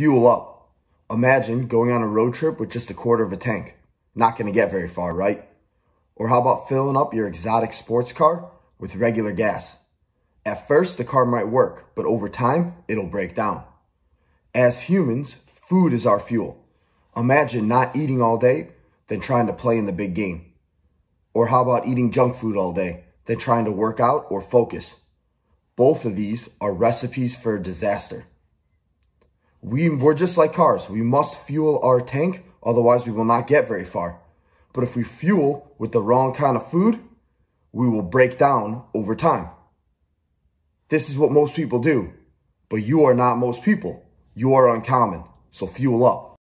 Fuel up. Imagine going on a road trip with just a quarter of a tank. Not going to get very far, right? Or how about filling up your exotic sports car with regular gas? At first, the car might work, but over time, it'll break down. As humans, food is our fuel. Imagine not eating all day, then trying to play in the big game. Or how about eating junk food all day, then trying to work out or focus? Both of these are recipes for disaster. We, we're just like cars. We must fuel our tank, otherwise we will not get very far. But if we fuel with the wrong kind of food, we will break down over time. This is what most people do. But you are not most people. You are uncommon. So fuel up.